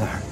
there.